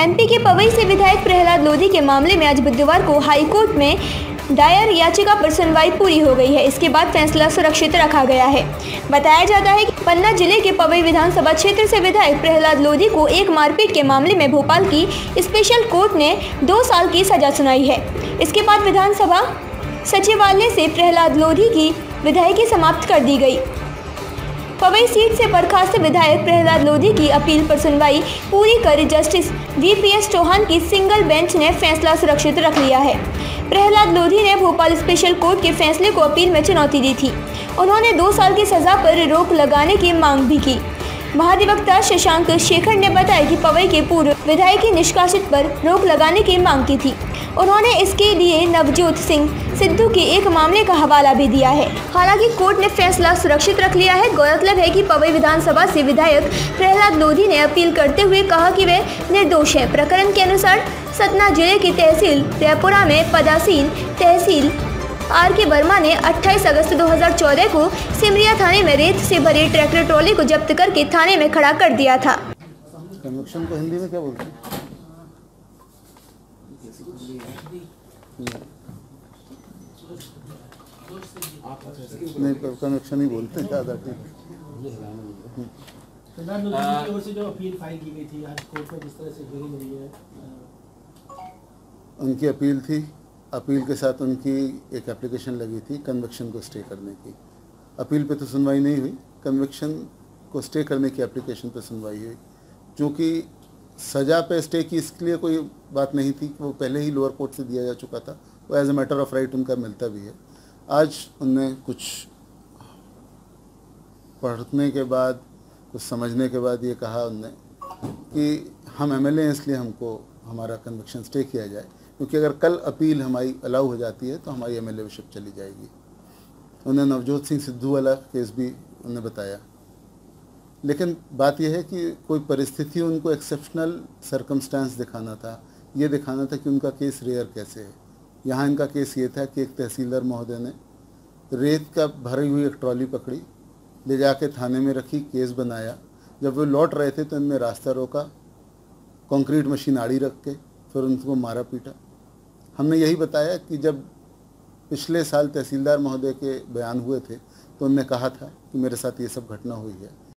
के पवई से विधायक प्रहलाद लोधी के मामले में आज बुधवार को हाई कोर्ट में दायर याचिका पर सुनवाई पूरी हो गई है। इसके बाद फैसला सुरक्षित रखा गया है। बताया जाता है कि पन्ना ज़िले के पवई विधानसभा क्षेत्र से विधायक प्रहलाद लोधी को एक मारपीट के मामले में भोपाल की स्पेशल कोर्ट ने दो साल की सजा सुनाई है। इसके बाद विधानसभा सचिवालय से प्रहलाद लोधी की विधायकी समाप्त कर दी गई। पवई सीट से बर्खास्त विधायक प्रहलाद लोधी की अपील पर सुनवाई पूरी कर जस्टिस वीपीएस चौहान की सिंगल बेंच ने फैसला सुरक्षित रख लिया है। प्रहलाद लोधी ने भोपाल स्पेशल कोर्ट के फैसले को अपील में चुनौती दी थी। उन्होंने दो साल की सजा पर रोक लगाने की मांग भी की। महाधिवक्ता शशांक शेखर ने बताया कि पवई के पूर्व विधायक की निष्कासित पर रोक लगाने की मांग की थी। उन्होंने इसके लिए नवजोत सिंह सिद्धू के एक मामले का हवाला भी दिया है। हालाँकि कोर्ट ने फैसला सुरक्षित रख लिया है। गौरतलब है कि पवई विधानसभा से विधायक प्रहलाद लोधी ने अपील करते हुए कहा कि वे निर्दोष है। प्रकरण के अनुसार सतना ज़िले की तहसील जयपुरा में पदासीन तहसील आर के वर्मा ने 28 अगस्त 2014 को सिमरिया थाने में रेत से भरी ट्रैक्टर ट्रॉली को जब्त करके थाने में खड़ा कर दिया था। को हिंदी में क्या बोलते हैं? नहीं कन्वेक्शन ही बोलते हैं ज़्यादा ठीक। प्रधान मंत्री की ओर से जो अपील फ़ाइल की गई थी आज कोर्ट में जिस तरह से हुई है उनकी अपील थी अपील के साथ उनकी एक एप्लीकेशन लगी थी कन्वेक्शन को स्टे करने की। अपील पे तो सुनवाई नहीं हुई कन्वेक्शन को स्टे करने की एप्लीकेशन पे सुनवाई हुई। क्योंकि सज़ा पे स्टे की, इसके लिए कोई बात नहीं थी। वो पहले ही लोअर कोर्ट से दिया जा चुका था। वो as a matter of right उनका मिलता भी है। आज उनने कुछ पढ़ने के बाद, कुछ समझने के बाद ये कहा उनने कि हम एमएलए हैं, इसलिए हमको हमारा कन्विक्शन स्टे किया जाए। क्योंकि अगर कल अपील हमारी अलाउ हो जाती है तो हमारी एम एल चली जाएगी। उन्हें नवजोत सिंह सिद्धू वाला केस भी उन्हें बताया। लेकिन बात यह है कि कोई परिस्थिति उनको एक्सेप्शनल सरकमस्टांस दिखाना था। ये दिखाना था कि उनका केस रेयर कैसे है। यहाँ इनका केस ये था कि एक तहसीलदार महोदय ने रेत का भरी हुई एक ट्रॉली पकड़ी, ले जाके थाने में रखी, केस बनाया। जब वो लौट रहे थे तो इनमें रास्ता रोका, कंक्रीट मशीन आड़ी रख के, फिर उनको मारा पीटा। हमने यही बताया कि जब पिछले साल तहसीलदार महोदय के बयान हुए थे तो उनने कहा था कि मेरे साथ ये सब घटना हुई है।